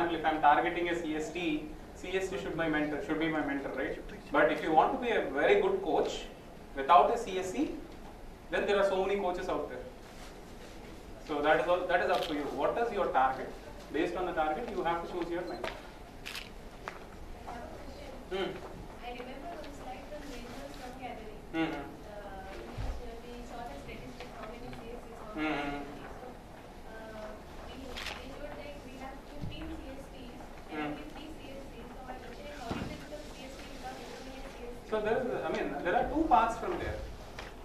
example, if I'm targeting a CST, CST should be my mentor, should be my mentor, right? But if you want to be a very good coach without a CSC, then there are so many coaches out there. So that is all, that is up to you. What is your target? Based on the target, you have to choose your mentor. Hmm. I remember on slide the majors from gathering. Hmm. Uh, we saw the statistics, how many CSCs, how Hmm. many CSCs. So, uh, we, we showed like we have 15 CSTs Hmm. and with these CSTs, so I was saying how is it the CST without becoming a CST? So there is, I mean, there are two paths from there.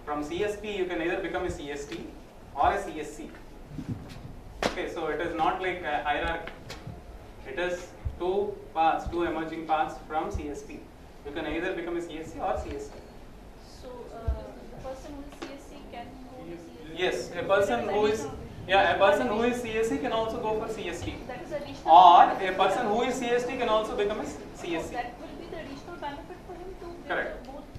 From CSP, you can either become a CST or a CSC. Okay, so it is not like a hierarchy. It is two paths, two emerging paths from CSP. You can either become a CSC or CST. So, uh, the person who is CSC can go CSC? Yes, a person who is, yeah, a person who is CSC can also go for CST. That is additional. Or a person who is CST can also become a So CSC. That will be the additional benefit for him to Correct. both.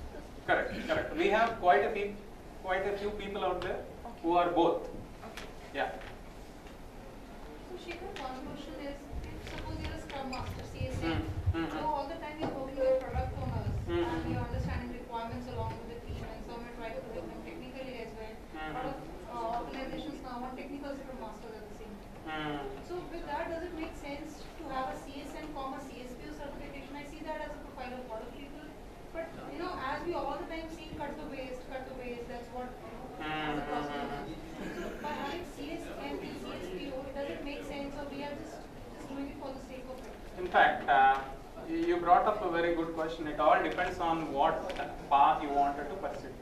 Correct, correct. We have quite a few, quite a few people out there who are both. Yeah. So Sekhar, one question is, if suppose you're a Scrum Master, CSA, Mm, mm, so all the time you're working with product owners Mm, and mm, you're understanding requirements along with the team and some try to help them technically as well. Mm, A lot of mm. uh, organizations now want technical Scrum Masters at the same time. Hmm. So with that, does it make sense to have a CSM, comma CSPO certification? I see that as a profile of a lot of people. But you know, as we all the time see cut to base, cut that's what you know, as a process. So by having CSM and CSPO, does it make sense or we are just just doing it for the sake of it? In fact, uh, you you brought up a very good question. It all depends on what path you wanted to pursue.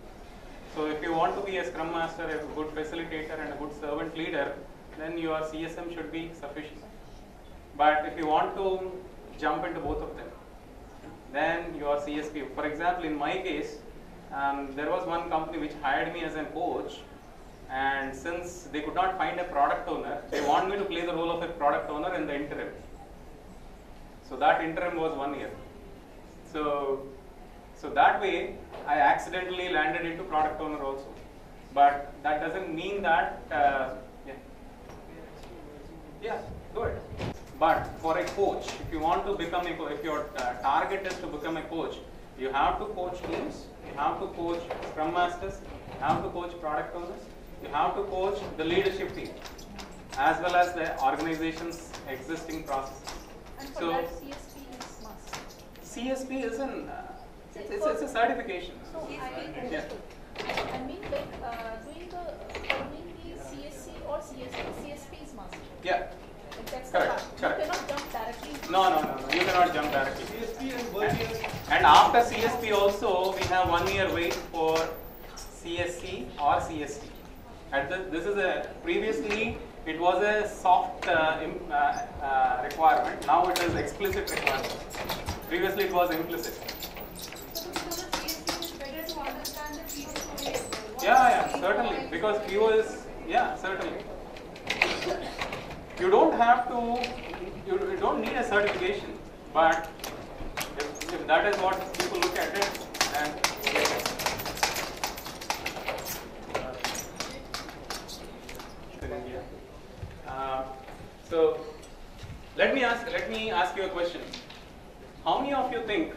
So if you want to be a scrum master, a good facilitator and a good servant leader, then your CSM should be sufficient. But if you want to jump into both of them, then your CSP. For example, in my case, um, there was one company which hired me as a coach, and since they could not find a product owner, they want me to play the role of a product owner in the interim. So that interim was one year. So, so that way I accidentally landed into product owner also. But that doesn't mean that, uh, yeah. Yeah, good. But for a coach, if you want to become a, if your uh, target is to become a coach, you have to coach teams, you have to coach scrum masters, you have to coach product owners, you have to coach the leadership team, as well as the organization's existing processes. And for So- that, CSP is must. CSP is an, uh, it's, it's, it's a certification. So I mean, Yeah. I mean like uh, doing the uh, doing the CSC or CSP, CSP is must. Yeah. That's Correct, the correct. You cannot jump directly. No, no, no, no. You cannot jump directly. CSP and Vertius. And after CSP also, we have one year wait for CSC or CST. This is a previously it was a soft uh, im, uh, uh, requirement. Now it is explicit requirement. Previously it was implicit. Yeah, yeah, certainly. Because PO is yeah, certainly. You don't have to. You don't need a certification, but if that is what people look at it, and Uh, so let me ask. Let me ask you a question. How many of you think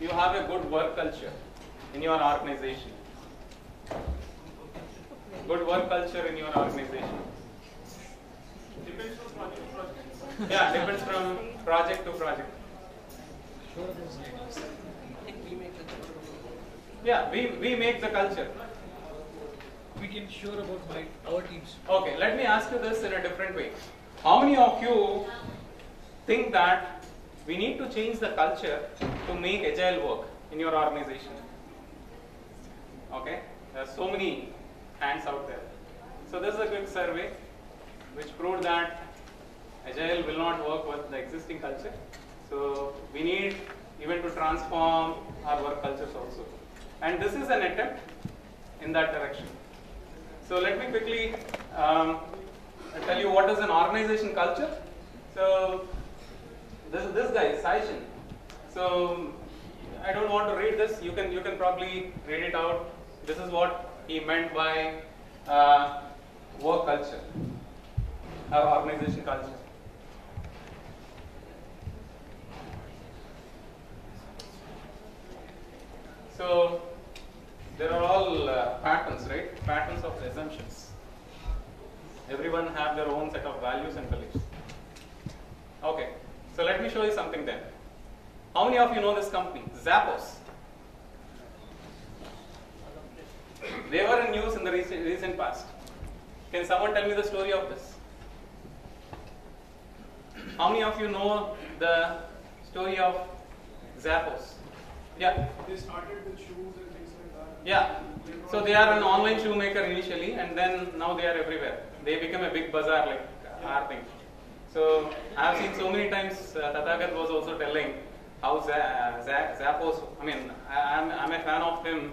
you have a good work culture in your organization? Good work culture in your organization. Depends on project to project. Yeah, depends from project to project. Yeah, we, we make the culture. we can sure about my our teams. Okay, let me ask you this in a different way. How many of you think that we need to change the culture to make agile work in your organization? Okay, there are so many hands out there. So this is a quick survey which proved that agile will not work with the existing culture. So we need even to transform our work cultures also. And this is an attempt in that direction. So let me quickly um, tell you what is an organization culture. So this is this guy, Schein. So I don't want to read this. You can you can probably read it out. This is what he meant by uh, work culture or organization culture. So there are all uh, patterns, right? Patterns of assumptions. Everyone have their own set of values and beliefs. Okay, so let me show you something then. How many of you know this company? Zappos. They were in news in the recent, recent past. Can someone tell me the story of this? How many of you know the story of Zappos? Yeah. They started with shoes and things like that. Yeah. So they are an online shoemaker initially, and then now they are everywhere. They become a big bazaar like our thing. So I have seen so many times. Uh, Tathagat was also telling how Z- Z- Zappos. I mean, I, I'm I'm a fan of him,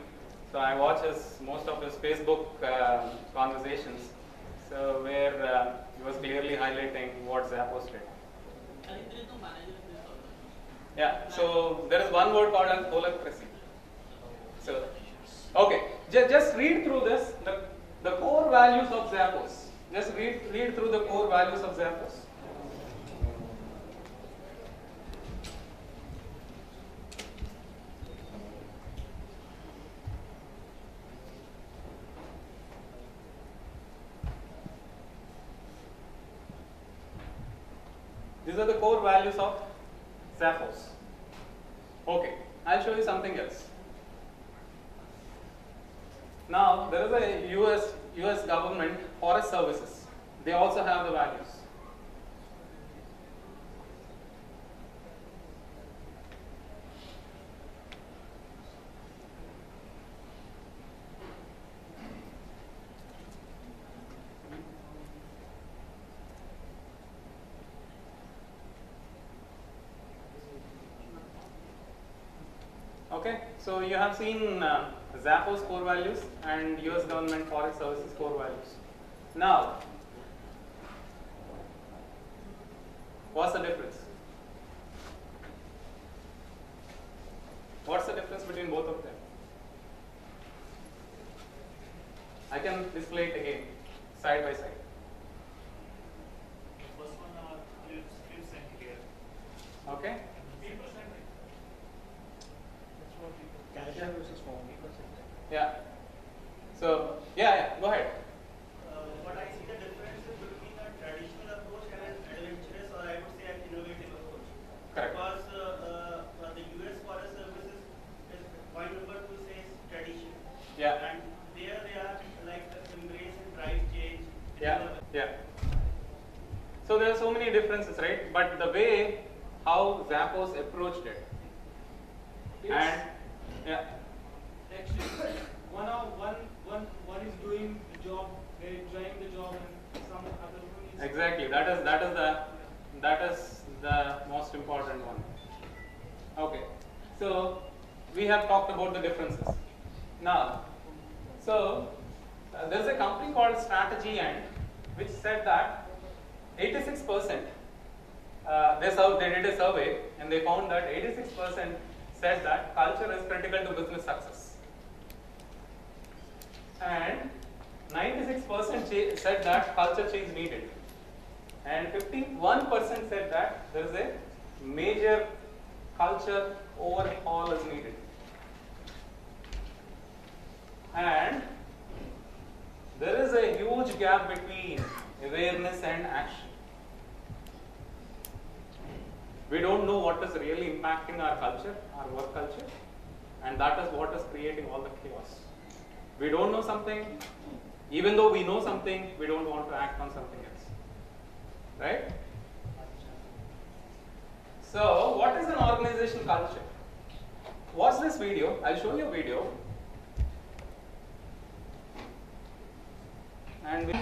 so I watch his most of his Facebook uh, conversations. So where uh, he was clearly highlighting what Zappos did. I think there is no manager in this organization. Yeah, so there is one word called as holacracy. So, okay, just, just read through this, the, the core values of Zappos. Just read, read through the core values of Zappos. These are the core values of Zappos. Okay, I'll show you something else. Now, there is a US, US government forest services. They also have the values. Okay, so you have seen uh, Zappos core values and US government forest services core values. Now, what's the difference? What's the difference between both of them? I can display it again, side by side. First one are lives, lives and care. Okay? People centric. That's what people. Cashier versus form. Yeah. So, yeah, yeah, go ahead. Uh, What I see the difference is between a traditional approach and an adventurous or I would say an innovative approach. Correct. Because uh, uh, the US Forest Services is point number two says tradition. Yeah. And there they are like embrace and drive change. Yeah, yeah. So there are so many differences, right? But the way how Zappos approached it, and yeah, Actually, one of one one one is doing the job, they're enjoying the job, and some other one is. exactly. That is that is the that is the most important one. Okay, so we have talked about the differences. Now, so uh, there is a company called Strategy&, which said that 86 percent. Uh, they, serv- they did a survey and they found that 86 percent said that culture is critical to business success, and 96 percent said that culture change needed, and 51 percent said that there is a major culture overhaul is needed. And there is a huge gap between awareness and action. We don't know what is really impacting our culture, our work culture, and that is what is creating all the chaos. We don't know something, even though we know something, we don't want to act on something else. Right? So, what is an organization culture? Watch this video. I'll show you a video. And we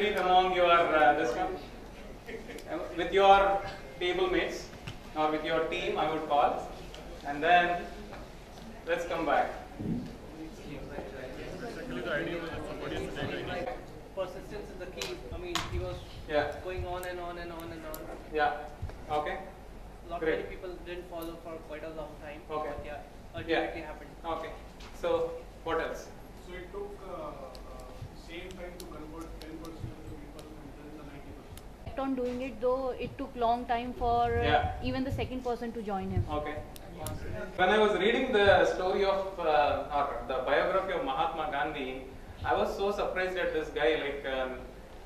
You among your uh, this one with your table mates or with your team. I would call, and then let's come back. persistence is the key. I mean, he was Yeah. going on and on and on and on. Yeah. Okay. Lot Great. many people didn't follow for quite a long time. Okay. But yeah, Yeah. happened. Okay. So what else? So it took uh, uh, same time to convert 10% of the people and then the 90%. Kept on doing it though it took long time for uh, Yeah. even the second person to join him Okay. When I was reading the story of uh, or the biography of Mahatma Gandhi, I was so surprised at this guy. Like um,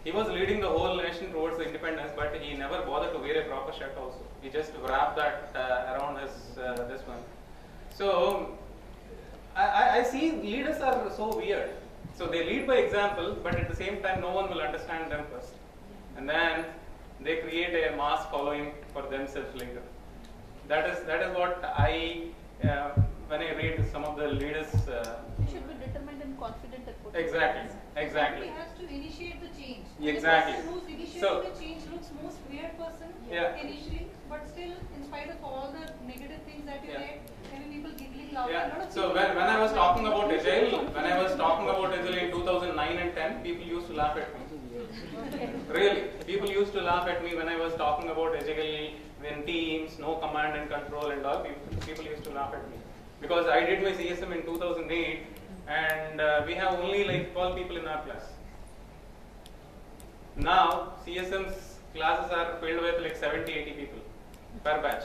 he was leading the whole nation towards the independence, but he never bothered to wear a proper shirt. Also, he just wrapped that uh, around his uh, this one. So I, I- I see leaders are so weird. So they lead by example, but at the same time, no one will understand them first, and then they create a mass following for themselves later. That is that is what I uh, when I read some of the leaders. Uh, You should be determined and confident at exactly, exactly. Somebody has to initiate the change. Exactly. The person who's initiating So- the change looks most weird person Yeah. initially, but still, in spite of all the negative things that you Yeah. read, maybe people giggling loud. Yeah. So when, when I was talking about "You Agile, when I was talking about Agile in 2009 and 10, people used to laugh at me. Really, people used to laugh at me when I was talking about Agile in teams, no command and control and all. People, people used to laugh at me because I did my CSM in 2008, and uh, we have only like 12 people in our class. Now CSM's classes are filled with like 70, 80 people per batch.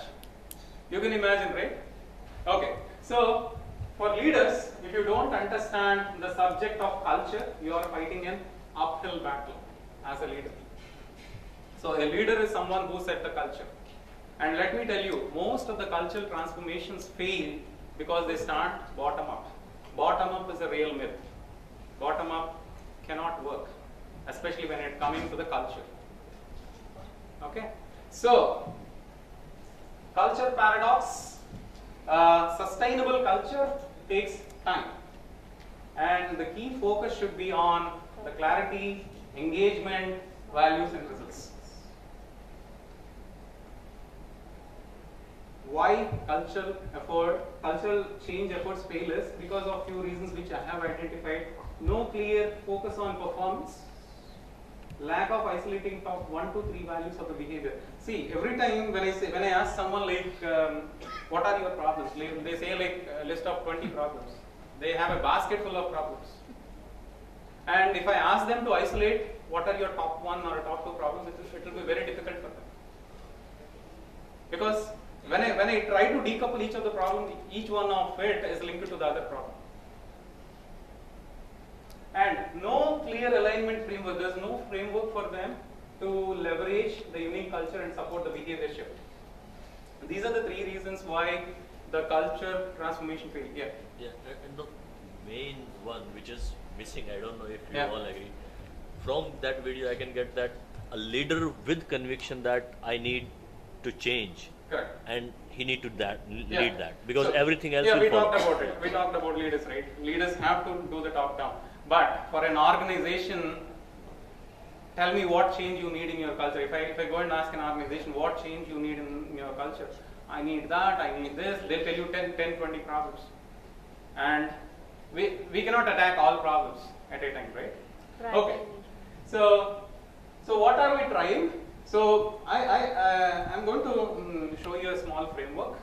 You can imagine, right? Okay, so for leaders, if you don't understand the subject of culture, you are fighting an uphill battle as a leader. So a leader is someone who set the culture. And let me tell you, most of the cultural transformations fail because they start bottom up. Bottom up is a real myth. Bottom up cannot work, especially when it coming to the culture. Okay, so culture paradox. Uh, sustainable culture takes time, and the key focus should be on the clarity, engagement, values, and results. Why cultural effort, cultural change efforts fail is because of few reasons which I have identified. No clear focus on performance, lack of isolating top one to three values of the behavior. See, every time when I say when I ask someone like, um, what are your problems? They say like a list of 20 problems. They have a basket full of problems. And if I ask them to isolate what are your top one or top two problems, it will, be very difficult for them. Because when I when I try to decouple each of the problem, each one of it is linked to the other problem. And no clear alignment framework. There's no framework for them to leverage the unique culture and support the behavior shift. These are the three reasons why the culture transformation failed. Yeah. Yeah, and- and the main one which is missing, I don't know if you Yeah. all agree. From that video, I can get that a leader with conviction that I need to change, Correct. and he need to that Yeah. lead that because So- everything else Yeah, we follow. talked about it. We talked about leaders, right? Leaders have to do the top down. But for an organization, tell me what change you need in your culture. If I if I go and ask an organization what change you need in your culture, I need that, I need this, they'll tell you 10, 10 20 problems. And we we cannot attack all problems at a time, right? Right. Okay. So so what are we trying? So I, I, uh, I'm going to mm, show you a small framework.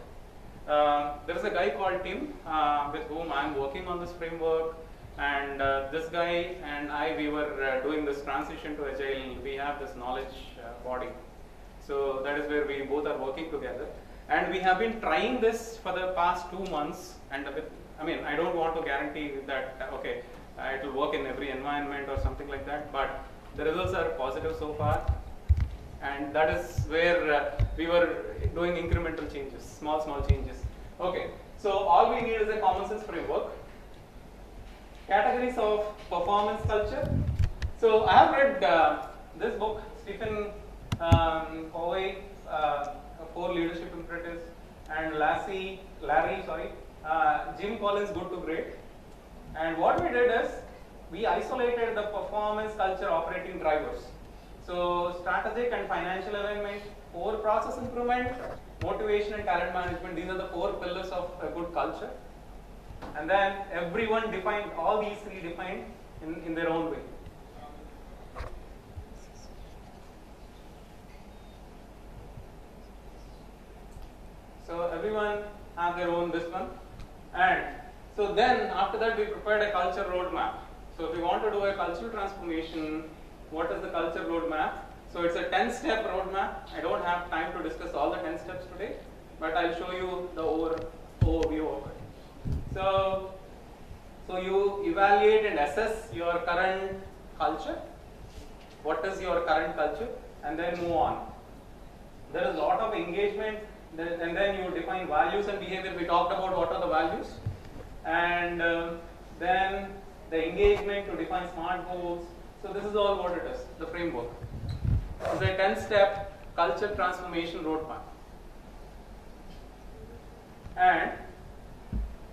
Uh, there is a guy called Tim uh, with whom I'm working on this framework and uh, this guy and I, we were uh, doing this transition to Agile. We have this knowledge uh, body. So that is where we both are working together. And we have been trying this for the past two months. And with, I mean, I don't want to guarantee that, okay, it will work in every environment or something like that. But the results are positive so far. And that is where uh, we were doing incremental changes, small, small changes. Okay, so all we need is a common sense framework. Categories of performance culture. So I have read uh, this book, Stephen um, Covey, uh, Four Leadership Imperatives, and Lassie, Larry, sorry, uh, Jim Collins, Good to Great. And what we did is we isolated the performance culture operating drivers. So strategic and financial alignment, core process improvement, motivation and talent management. These are the four pillars of a good culture. And then everyone defined, all these three defined in, in their own way. So everyone have their own this one. And so then after that we prepared a culture roadmap. So if you want to do a cultural transformation, what is the culture roadmap? So it's a 10 step roadmap. I don't have time to discuss all the 10 steps today, but I'll show you the over, overview of it. So, so you evaluate and assess your current culture. What is your current culture? And then move on. There is a lot of engagement then- and then you define values and behavior. We talked about what are the values. And uh, then the engagement to define smart goals. So this is all what it is, the framework. It's a 10 step culture transformation roadmap. And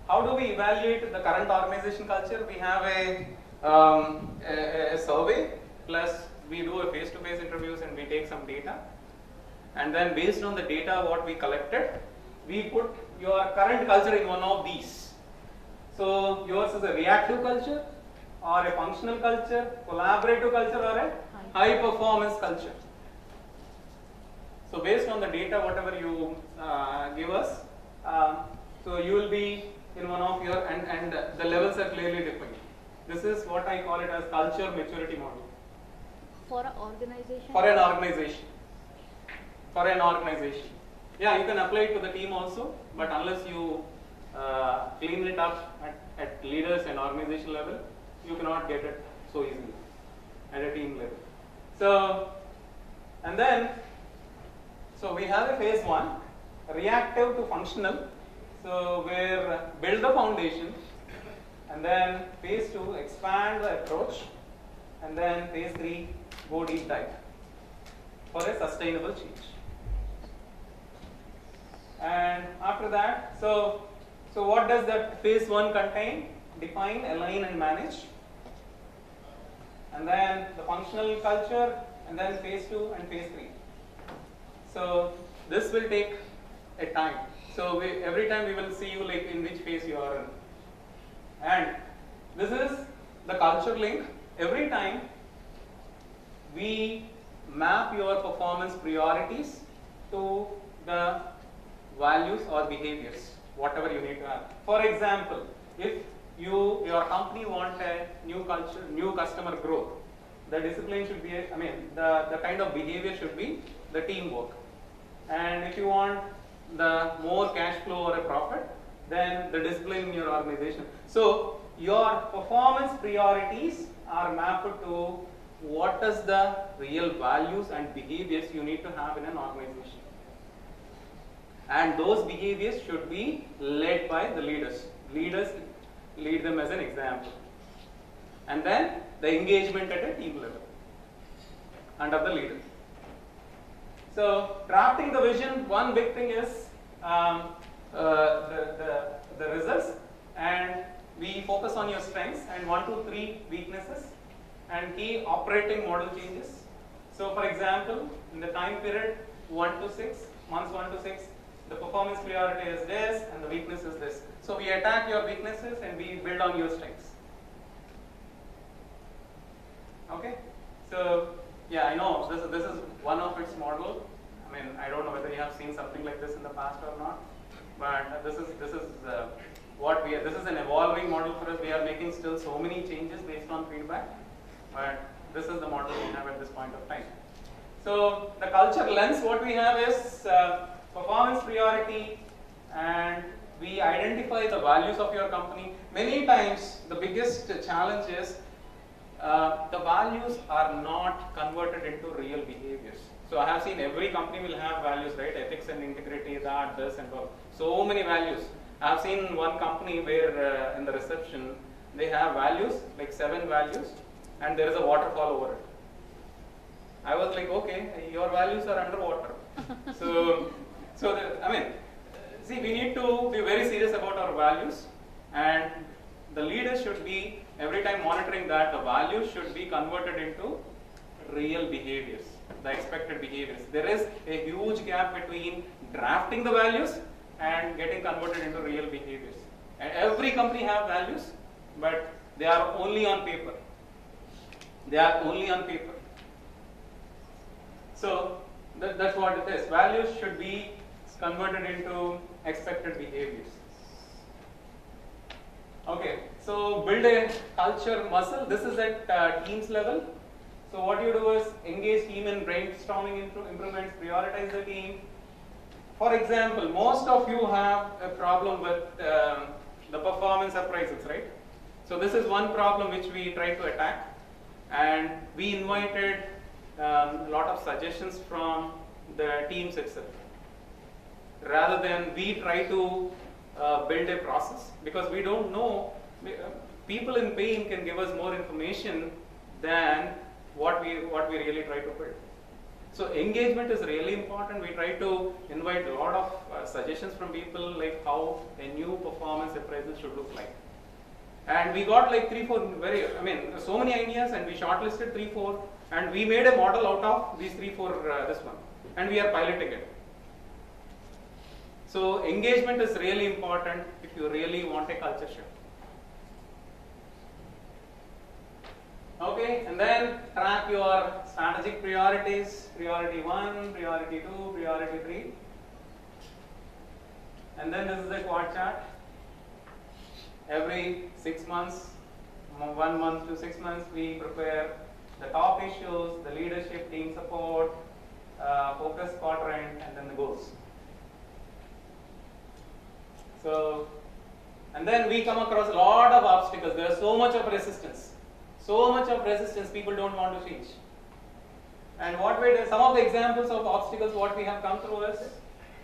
how do we evaluate the current organization culture? We have a, um, a, a survey, plus we do a face-to-face interviews and we take some data. And then based on the data what we collected, we put your current culture in one of these. So yours is a reactive culture, or a functional culture, collaborative culture, or a high performance culture. So based on the data, whatever you uh, give us, um, so you will be in one of your and and the levels are clearly defined. This is what I call it as culture maturity model For an organization. for an organization. For an organization, yeah, you can apply it to the team also, but unless you uh, clean it up at, at leaders and organization level, you cannot get it so easily at a team level. So, and then, so we have a phase one, reactive to functional. So where build the foundation, and then phase two, expand the approach, and then phase three, go deep dive for a sustainable change. And after that, so so what does that phase one contain? Define, align, and manage. And then the functional culture, and then phase two and phase three. So this will take a time. So we, every time we will see you like in which phase you are in. And this is the culture link. Every time we map your performance priorities to the values or behaviors, whatever you need to have. For example, if you your company want a new culture, new customer growth, the discipline should be, I mean, the, the kind of behavior should be the teamwork. And if you want the more cash flow or a profit, then the discipline in your organization. So your performance priorities are mapped to what is the real values and behaviors you need to have in an organization. And those behaviors should be led by the leaders. Leaders lead them as an example. And then the engagement at a team level under the leader. So drafting the vision, one big thing is um, uh, the, the, the results and we focus on your strengths and one, two, three weaknesses and key operating model changes. So for example, in the time period 1 to 6, months 1 to 6, the performance priority is this and the weakness is this. So we attack your weaknesses and we build on your strengths. Okay? So Yeah, I know. This is this is one of its model. I mean, I don't know whether you have seen something like this in the past or not, but this is this is uh, what we are. This is an evolving model for us. We are making still so many changes based on feedback, but this is the model we have at this point of time. So the culture lens, what we have is uh, performance priority, and we identify the values of your company. Many times, the biggest challenge is uh, the values are not converted into real behaviors. So I have seen every company will have values, right? Ethics and integrity, that, this, and all. So many values. I have seen one company where uh, in the reception they have values, like seven values, and there is a waterfall over it. I was like, okay, your values are underwater. so, so the, I mean, see, we need to be very serious about our values, and the leaders should be every time monitoring that the values should be converted into real behaviors, the expected behaviors. There is a huge gap between drafting the values and getting converted into real behaviors. And every company have values, but they are only on paper. They are only on paper. So that, that's what it is. Values should be converted into expected behaviors. Okay, so build a culture muscle. This is at uh, teams level. So what you do is engage team in brainstorming impro- improvements, prioritize the team. For example, most of you have a problem with um, the performance appraisals, right? So this is one problem which we try to attack, and we invited um, a lot of suggestions from the teams itself rather than we try to uh, build a process because we don't know. Uh, people in pain can give us more information than what we what we really try to build. So engagement is really important. We try to invite a lot of uh, suggestions from people like how a new performance appraisal should look like. And we got like three four very i mean so many ideas and we shortlisted three four and we made a model out of these three four uh, this one. And we are piloting it so engagement is really important if you really want a culture shift. Okay, and then track your strategic priorities, priority one, priority two, priority three. And then this is a quad chart. Every six months, one month to six months, we prepare the top issues, the leadership, team support, uh, focus quadrant, and then the goals. So, and then we come across a lot of obstacles. There is so much of resistance. So much of resistance, people don't want to change. And what we do, some of the examples of obstacles what we have come through is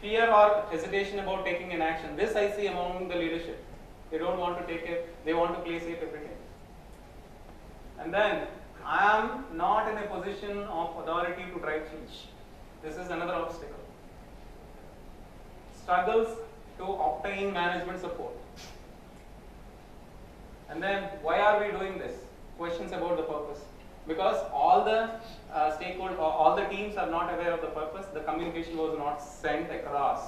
fear or hesitation about taking an action. This I see among the leadership. They don't want to take it, they want to play safe every day. And then I am not in a position of authority to drive change. This is another obstacle. Struggles to obtain management support. And then why are we doing this? Questions about the purpose. Because all the uh, stakeholders, all the teams are not aware of the purpose, the communication was not sent across.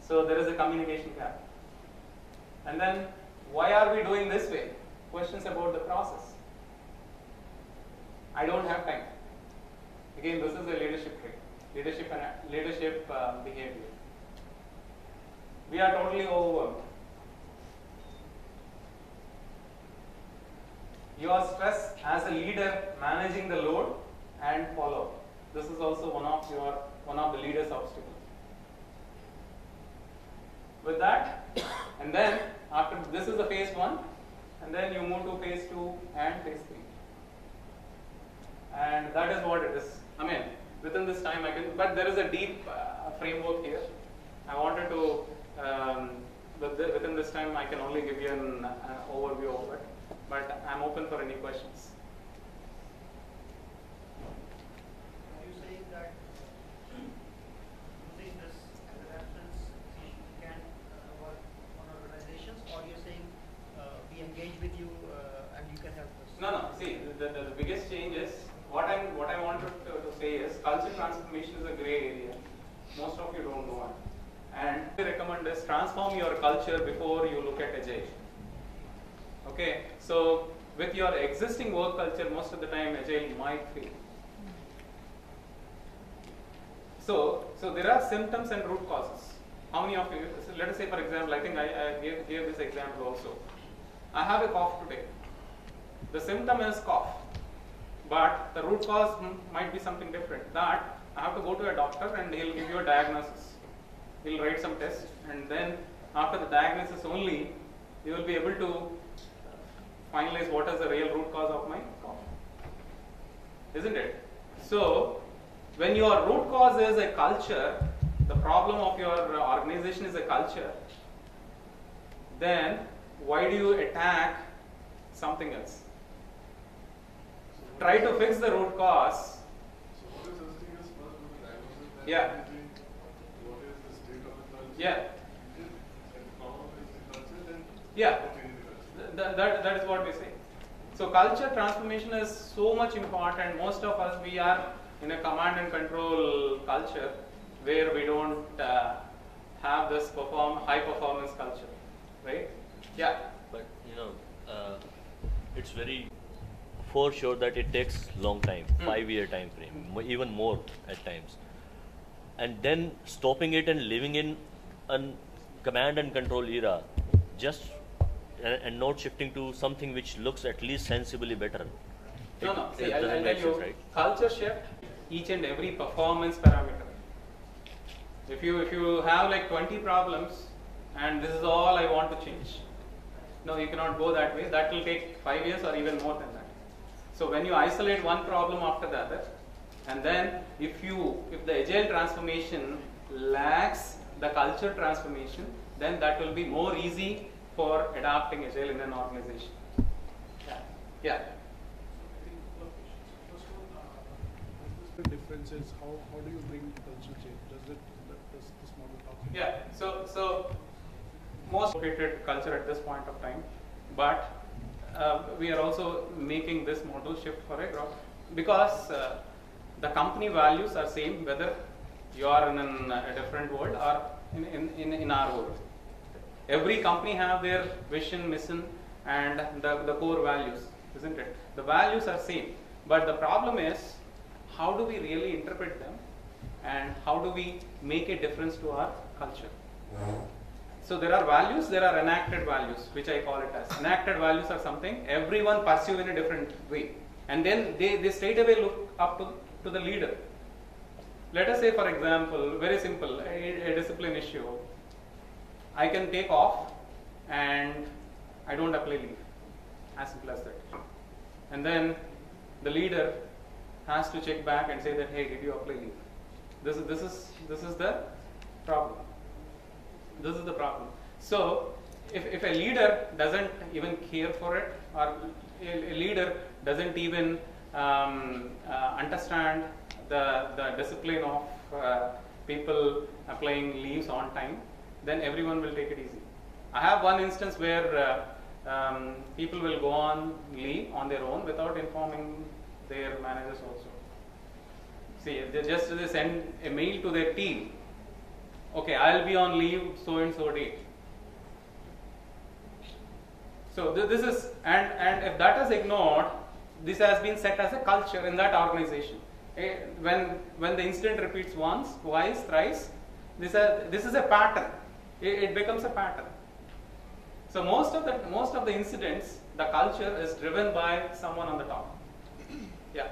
So there is a communication gap. And then why are we doing this way? Questions about the process. I don't have time. Again, this is a leadership trait, leadership and leadership uh, behavior. We are totally overwhelmed. Your stress as a leader managing the load and follow. This is also one of your one of the leaders' obstacles. With that, and then after this is the phase one, and then you move to phase two and phase three. And that is what it is. I mean, within this time I can, but there is a deep uh, framework here. I wanted to, um, the, within this time I can only give you an, an overview of it, but I'm open for any questions. Are you saying that using this as a reference, we can uh, work on organizations, or you're saying uh, we engage with you uh, and you can help us? No, no. See, the, the, the biggest change is what I what I wanted to, to say is culture transformation is a gray area. Most of you don't know it. And recommend is transform your culture before you look at agile. Okay, so with your existing work culture, most of the time agile might fail. So, so there are symptoms and root causes. How many of you? So let us say, for example, I think I, I gave, gave this example also. I have a cough today. The symptom is cough, but the root cause might be something different. That I have to go to a doctor and he'll give you a diagnosis. He'll write some tests, and then after the diagnosis only, you will be able to finalize what is the real root cause of my cough. Isn't it? So, when your root cause is a culture, the problem of your organization is a culture, then why do you attack something else? Try to fix the root cause. Yeah. Yeah. Yeah. Th- that, that is what we say. So culture transformation is so much important. Most of us we are in a command and control culture where we don't uh, have this perform high performance culture, right? Yeah. But you know, uh, it's very for sure that it takes long time, Hmm. five year time frame, even more at times. And then stopping it and living in a command and control era, just and, and not shifting to something which looks at least sensibly better. No, It- no. See, I'll, I'll tell you, sense, right? culture shift each and every performance parameter. If you if you have like 20 problems and this is all I want to change, no, you cannot go that way. That will take five years or even more than that. So when you isolate one problem after the other, and then if you if the agile transformation lacks the culture transformation, then that will be more easy for adapting agile in an organization. Yeah. Yeah. The difference is how, how do you bring culture change? Does it does this model talk? about- Yeah, so so most created culture at this point of time, but uh, we are also making this model shift for a growth because uh, the company values are same whether you are in an, a different world or in, in, in, in our world. Every company have their vision, mission, and the, the core values, isn't it? The values are same, but the problem is how do we really interpret them, and how do we make a difference to our culture? So there are values, there are enacted values, which I call it as. Enacted values are something everyone pursue in a different way. And then they, they straight away look up to, to the leader. Let us say, for example, very simple, a, a discipline issue. I can take off and I don't apply leave. As simple as that. And then the leader has to check back and say that, hey, did you apply leave? This is, this is, this is the problem. This is the problem. So, if, if a leader doesn't even care for it, or a, a leader doesn't even um, uh, understand the, the discipline of uh, people applying leaves on time, then everyone will take it easy. I have one instance where uh, um, people will go on leave on their own without informing their managers also. See, they just they send a mail to their team okay, I'll be on leave so and so date. So th- this is and and if that is ignored, this has been set as a culture in that organization. Eh, when when the incident repeats once, twice, thrice, this is this is a pattern. It, it becomes a pattern. So most of the most of the incidents, the culture is driven by someone on the top. Yeah.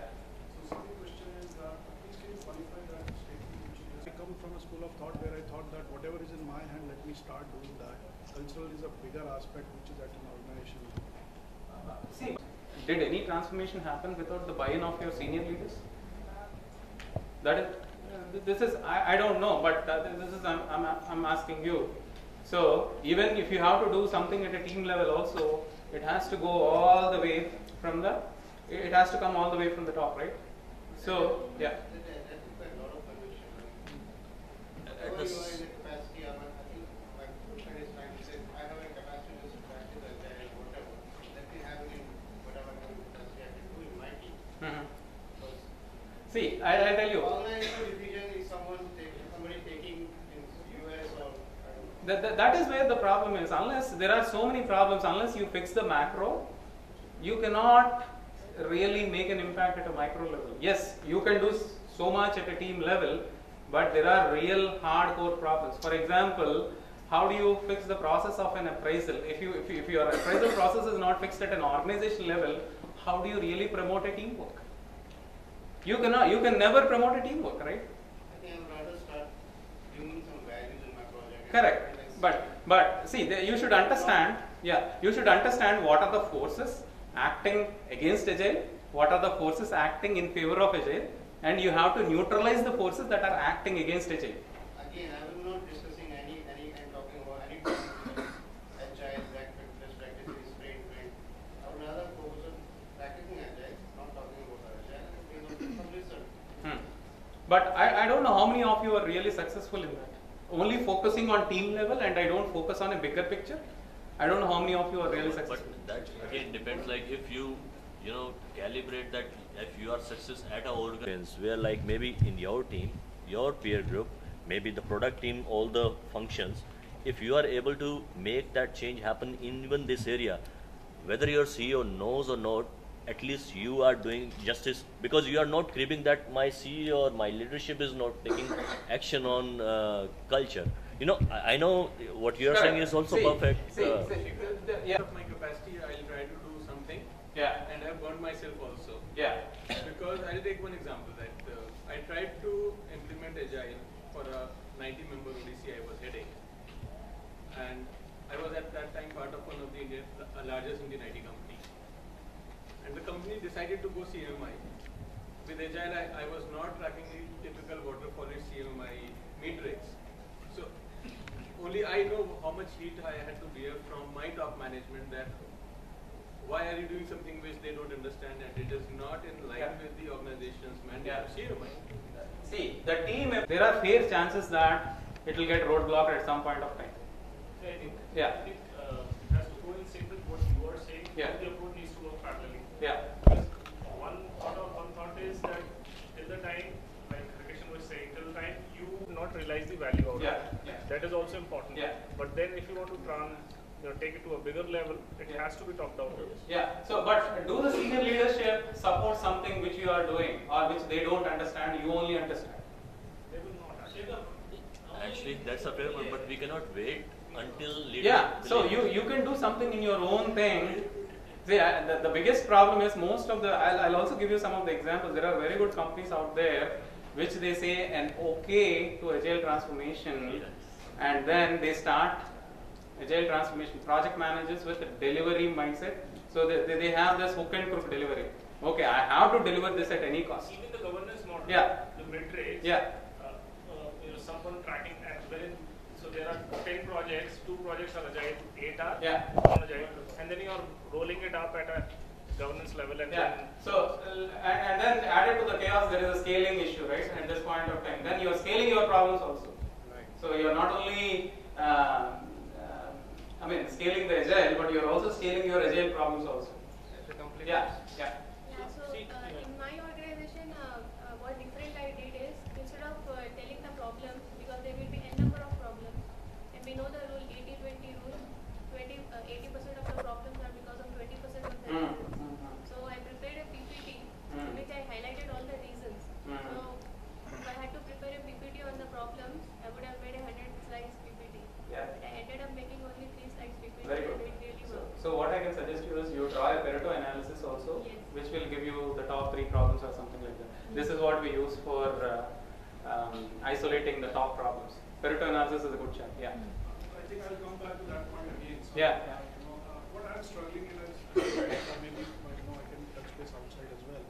So second question is, uh, please can you qualify that statement which you just, I come from a school of thought where I thought that whatever is in my hand, let me start doing that. Cultural is a bigger aspect which is at an organization. See, did any transformation happen without the buy-in of your senior leaders? That is, uh, this is I, I don't know, but uh, this is I'm, I'm, I'm asking you. So even if you have to do something at a team level, also it has to go all the way from the it has to come all the way from the top, right? So yeah. At See, I, I tell you. That, that, that is where the problem is. Unless there are so many problems, unless you fix the macro, you cannot really make an impact at a micro level. Yes, you can do so much at a team level, but there are real hardcore problems. For example, how do you fix the process of an appraisal? If you if, you, if your appraisal process is not fixed at an organization level, how do you really promote a teamwork? You cannot. Uh, you can never promote a teamwork, right? I think I'd rather start bringing some values in my project. Correct. But but see, the, you should understand. Yeah, you should understand what are the forces acting against agile, what are the forces acting in favor of agile, and you have to neutralize the forces that are acting against agile. Again, I was not discussing any, any, I'm talking about any agile, best practices, sprint, sprint. I would rather focus on practicing agile, not talking about agile, and based on some research. Hmm. But I, I don't know how many of you are really successful in that. Only focusing on team level, and I don't focus on a bigger picture. I don't know how many of you are really successful. But successful. that again depends. Like if you, you know, calibrate that if you are success at a organization where like maybe in your team, your peer group, maybe the product team, all the functions, if you are able to make that change happen in even this area, whether your CEO knows or not, at least you are doing justice because you are not cribbing that my CEO or my leadership is not taking action on uh, culture. You know, I, I know what you are saying is also See, perfect. see, uh, see, the- yeah. of my capacity, I'll try to do something. Yeah. And I've burned myself also. Yeah. Because I'll take one example that uh, I tried to implement Agile for a 90 member ODC I was heading. And I was at that time part of one of the Indian, the largest Indian IT company. And the company decided to go CMI. With Agile, I, I was not tracking the typical waterfallish CMI matrix. So only I know how much heat I had to bear from my top management that why are you doing something which they don't understand and it is not in line Yeah. with the organization's mandate Yeah. of CMI. See, the team, there are fair chances that it will get roadblocked at some point of time. I think, Yeah. I think uh, has to go in coincide with what you are saying. Yeah. The approach needs to work parallelly. Yeah. One thought of one thought is that till the time, like Rikesh was saying, till the time you not realize the value out Yeah, of it. yeah. That is also important. Yeah. But then if you want to trans, you know, take it to a bigger level, it Yeah. has to be top down. Yeah. So, but do the senior leadership support something which you are doing or which they don't understand, you only understand? They will not. Actually, that's a fair point, but we cannot wait until leader. Yeah. So you you can do something in your own thing. I, the, the biggest problem is most of the. I'll, I'll also give you some of the examples. There are very good companies out there which they say an okay to agile transformation, and then they start agile transformation project managers with a delivery mindset. So they, they, they have this hook and crook delivery. Okay, I have to deliver this at any cost. Even the governance model, Yeah. the metrics, Yeah. uh, uh, you know, someone tracking and wherein there are 10 projects, two projects are agile, eight are Yeah. non-agile, and then you are rolling it up at a governance level and Yeah. then So, uh, and, and then added to the chaos, there is a scaling issue, right? At this point of time, then you are scaling your problems also. Right. So you are not only, uh, uh, I mean, scaling the agile, but you are also scaling your agile problems also. Yeah. Yeah. Yeah, so uh, in my organization, uh, uh, what different I did is instead of uh, telling the problems, because there will be n number of problems, and we know the rule 80-20 rule, 20, uh, 80% of the problems are because of 20% of the Mm, reasons. mm, mm. So I prepared a PPT in Mm. which I highlighted all the reasons. Mm. So if I had to prepare a PPT on the problems, I would have made a 100 slides PPT. Yeah. But I ended up making only 3 slides PPT Very and good. it really So, worked. so what I can suggest you is you draw a Pareto analysis also, Yes. which will give you the top three problems or something like that. This is what we use for uh, um, isolating the top problems. Pareto analysis is a good check. Yeah. I think I'll come back to that point again. So, Yeah. uh, you know, uh, what I'm struggling in is, uh, maybe you know, I can touch base outside as well.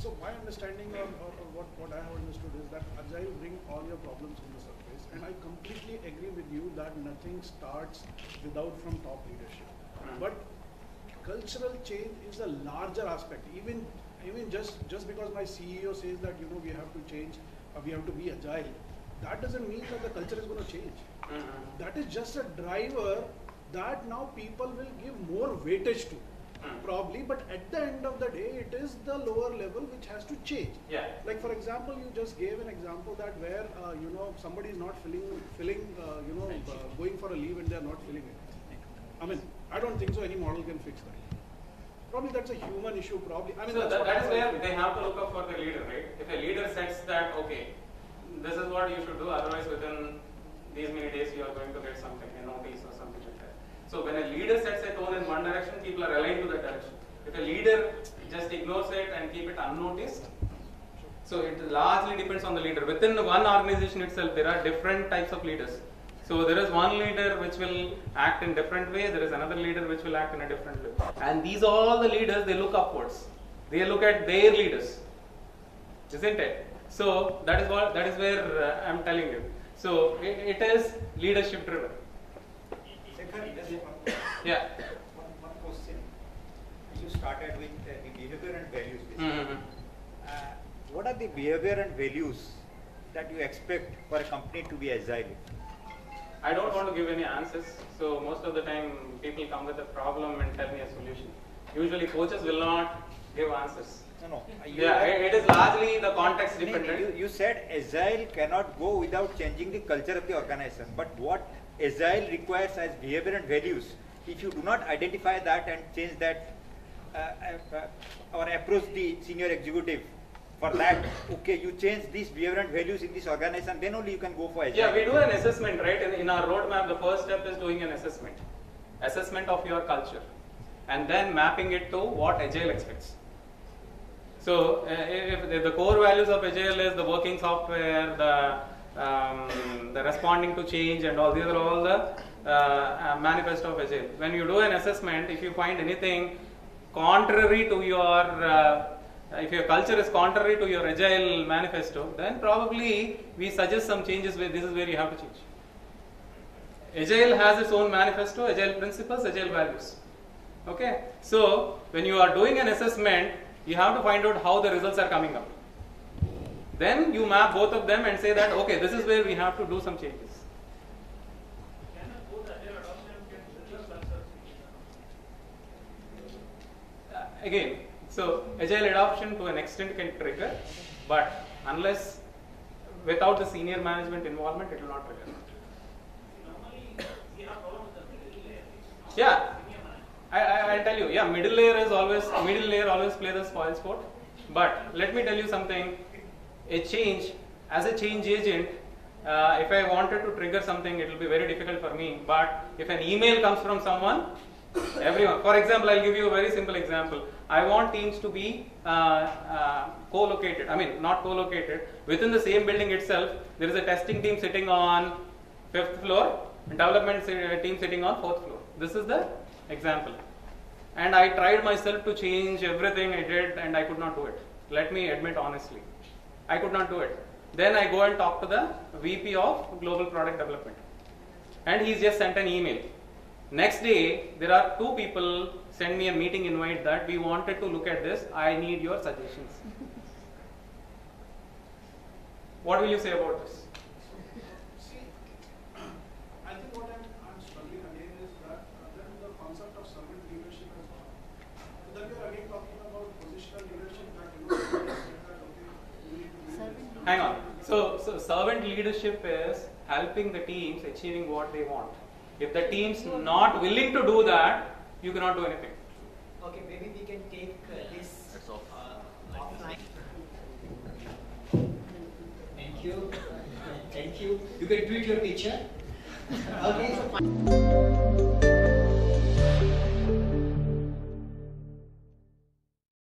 So my understanding or, or, or what, what I have understood is that Agile bring all your problems on the surface, and I completely agree with you that nothing starts without from top leadership. Mm. But cultural change is a larger aspect. Even even just just because my CEO says that you know we have to change, uh, we have to be agile, that doesn't mean that the culture is going to change. Mhm. That is just a driver that now people will give more weightage to. Mm. Probably, but at the end of the day, it is the lower level which has to change. Yeah. Like for example, you just gave an example that where uh, you know somebody is not filling filling uh, you know uh, going for a leave and they are not filling it. I mean, I don't think so. Any model can fix that. Probably that's a human issue. Probably. I mean, so that's that, that is I- where they have to look up for the leader, right? If a leader sets that, okay, this is what you should do. Otherwise, within these many days, you are going to get something, a notice or something like that. So when a leader sets a tone in one direction, people are aligned to that direction. If a leader just ignores it and keep it unnoticed, so it largely depends on the leader. Within one organization itself, there are different types of leaders. So there is one leader which will act in different way. There is another leader which will act in a different way. And these all the leaders they look upwards. They look at their leaders, isn't it? So that is what that is where uh, I'm telling you. So it, it is leadership driven. Yeah. One, one question. You started with uh, the behavior and values. basically. Mhm. Uh, what are the behavior and values that you expect for a company to be agile? I don't want to give any answers. So most of the time, people come with a problem and tell me a solution. Usually, coaches will not give answers. No, no. You Yeah, it is largely the context dependent. You, you said agile cannot go without changing the culture of the organization. But what agile requires as behavior and values, if you do not identify that and change that uh, uh, uh, or approach the senior executive for that, okay, you change these behavior values in this organization, then only you can go for agile. Yeah, we do an assessment, right? In, in our roadmap, the first step is doing an assessment. Assessment of your culture. And then mapping it to what Agile expects. So, uh, if, if the core values of Agile is the working software, the, um, the responding to change, and all these are all the uh, uh, manifesto of Agile. When you do an assessment, if you find anything contrary to your uh, if your culture is contrary to your agile manifesto, then probably we suggest some changes where this is where you have to change. Agile has its own manifesto, agile principles, agile values. Okay, so when you are doing an assessment, you have to find out how the results are coming up. Then you map both of them and say that okay, this is where we have to do some changes. Uh, again, so agile adoption to an extent can trigger, but unless without the senior management involvement, it will not trigger. Yeah, I, I, tell you. Yeah, middle layer is always middle layer always play the spoil sport. But let me tell you something. A change as a change agent, uh, if I wanted to trigger something, it will be very difficult for me. But if an email comes from someone, everyone. For example, I'll give you a very simple example. I want teams to be uh, uh, co-located. I mean, not co-located within the same building itself. There is a testing team sitting on fifth floor, and development team sitting on fourth floor. This is the example. And I tried myself to change everything I did, and I could not do it. Let me admit honestly, I could not do it. Then I go and talk to the VP of Global Product Development, and he's just sent an email. Next day, there are two people send me a meeting invite that we wanted to look at this. I need your suggestions. what will you say about this? See, I think what I'm, I'm struggling again is that uh, then the concept of servant leadership has gone. And then we are again talking about positional leadership that you know, that okay, we need to do this. Hang on. So, so servant leadership is helping the teams achieving what they want. If the team's not willing to do that, you cannot do anything. Okay, maybe we can take uh, this uh, offline. Thank you. Thank you. You can tweet your picture. Okay, so fine.